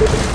you.